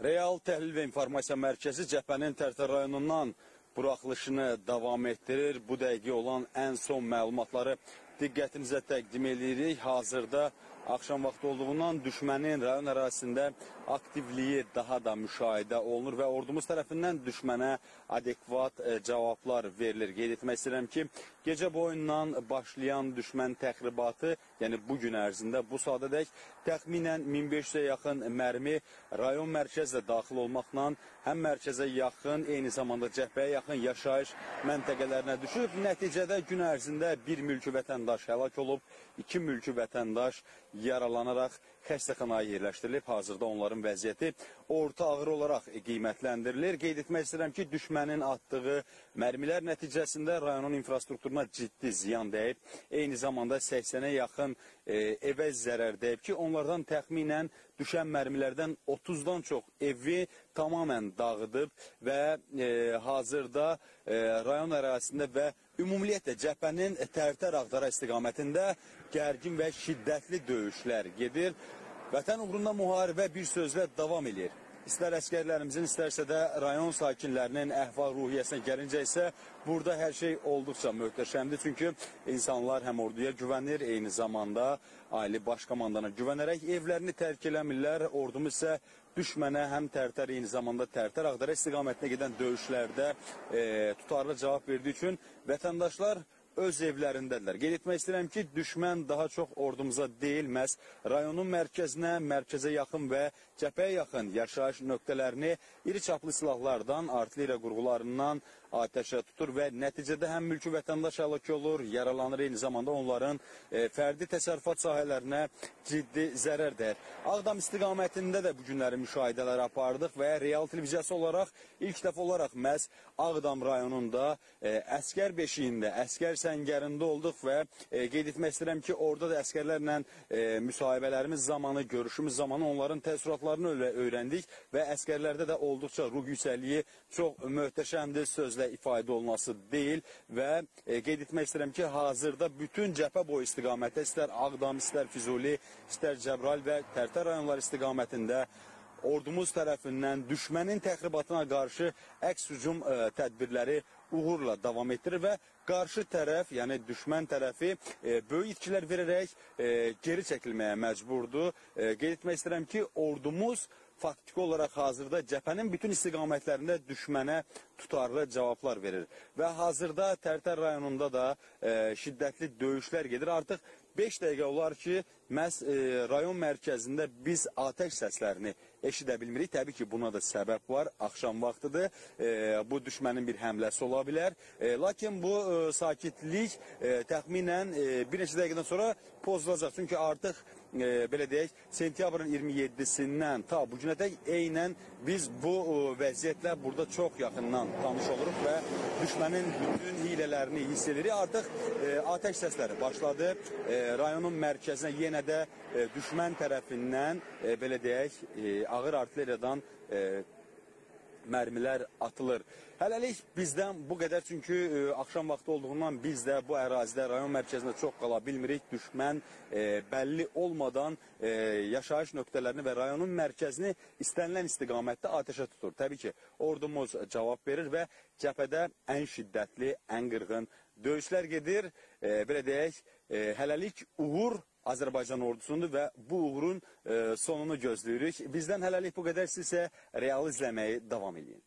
Real Təhlil və İnformasiya Mərkəzi cəbhənin Tərtər rayonundan buraxılışını davam etdirir. Bu dəqiqə olan ən son məlumatları diqqətinizə təqdim edirik. Hazırda axşam vaxtı olduğundan düşmənin rayon ərazisində aktivliyi daha da müşahidə olunur və ordumuz tərəfindən düşmənə adekvat e, cavablar verilir. Qeyd etmək istəyirəm ki, gecə boyundan başlayan düşmən təxribatı, yəni bu gün ərzində bu saatədək təxminən 1500-ə yaxın mərmi rayon mərkəzlə daxil olmaqla həm mərkəzə yaxın, eyni zamanda cəhbəyə yaxın yaşayış məntəqələrinə düşüb. Nəticədə gün ərzində bir mülki vətəndaş həlak olub, iki mülki vətəndaş yaralanaraq xəstəxanaya yerləşdirilib. Hazırda onların vəziyyəti orta ağır olaraq qiymətləndirilir. Qeyd etmək istəyirəm ki, düşmənin atdığı mərmilər nəticəsində rayonun infrastrukturuna ciddi ziyan dəyib. Eyni zamanda 80-ə yaxın e, evə zərər dəyib ki, onlardan təxminən düşən mərmilərdən 30-dan çox evi tamamən dağıdıb və e, hazırda e, rayon ərazisində və ümumiyyətlə cəbhənin Tərtər Ağdara istiqamətində gərgin və şiddətli döyüşlər gedir. Vətən uğrunda müharibə bir sözlə davam edir. İstər əskərlərimizin, istərsə də rayon sakinlərinin əhval ruhiyyəsinə gəlincə isə burada hər şey olduqca möhtəşəmdir. Çünki insanlar həm orduya güvənir, eyni zamanda ali baş komandana güvənərək evlərini tərk eləmirlər. Ordumuz isə düşmənə həm Tərtər, eyni zamanda Tərtər Ağdara istiqamətinə gedən döyüşlərdə e, tutarlı cavab verdiyi üçün vətəndaşlar öz evlərindədirlər. Qeyd etmək istəyirəm ki, düşmən daha çox ordumuza deyil, məhz rayonun mərkəzinə, mərkəzə yaxın və cəbhəyə yaxın yaşayış nöqtələrini iri çaplı silahlardan, artilleriya qurğularından atəşə tutur və nəticədə həm mülki vətəndaş həlak olur, yaralanır, eyni zamanda onların e, fərdi təsərrüfat sahələrinə ciddi zərər dəyir. Ağdam istiqamətində də bu günləri müşahidələr apardıq və real televiziyası olaraq ilk dəfə olaraq məhz Ağdam rayonunda e, əskər beşiyində, əskər səngərində olduq və e, qeyd etmək istəyirəm ki, orada da əskərlərlə e, müsahibələrimiz zamanı, görüşümüz zamanı onların təəssüratlarını öyrəndik və əskərlərdə də olduqca ruh yüksəkliyi çox möhtəşəmdir sözlə ifadə olunması deyil və e, qeyd etmək istəyirəm ki, hazırda bütün cəbhə boyu istiqamətdə istər Ağdam, istər Füzuli, istər Cəbrayıl və Tərtər rayonları istiqamətində ordumuz tərəfindən düşmənin təxribatına qarşı əks hücum e, tədbirləri uğurla davam etdirir və qarşı tərəf, yəni düşmən tərəfi e, böyük itkilər verərək e, geri çəkilməyə məcburdur. E, qeyd etmək istəyirəm ki, ordumuz faktiki olaraq hazırda cəbhənin bütün istiqamətlərində düşmənə tutarlı cavablar verir. Və hazırda Tərtər rayonunda da e, şiddətli döyüşlər gedir. Artıq 5 dəqiqə olar ki, məhz e, rayon mərkəzində biz atəş səslərini eşidə bilmirik. Təbii ki, buna da səbəb var. Axşam vaxtıdır. E, bu düşmənin bir həmləsi ola bilər. E, lakin bu e, sakitlik e, təxminən e, bir neçə dəqiqədən sonra pozulacaq. Çünki artıq e, belə deyək, sentyabrın 27-sindən ta bu günədək eynən biz bu e, vəziyyətlə burada çox yaxından tanış oluruq və düşmənin bütün hilələrini hiss edirik. Artıq e, atəş səsləri başladı. E, rayonun mərkəzinə yenə də e, düşmən tərəfindən e, belə deyək, e, ağır artilleriyadan mərmilər atılır. Hələlik bizdən bu qədər, çünki e, axşam vaxtı olduğundan biz də bu ərazidə rayon mərkəzində çox qala bilmirik. Düşmən e, bəlli olmadan e, yaşayış nöqtələrini və rayonun mərkəzini istənilən istiqamətdə atəşə tutur. Təbii ki, ordumuz cavab verir və cəbhədə ən şiddətli, ən qırğın döyüşlər gedir. E, belə deyək, e, hələlik uğur Azərbaycan ordusundur və bu uğurun e, sonunu gözləyirik. Bizdən hələlik bu qədər sizsə real izləməyi davam edin.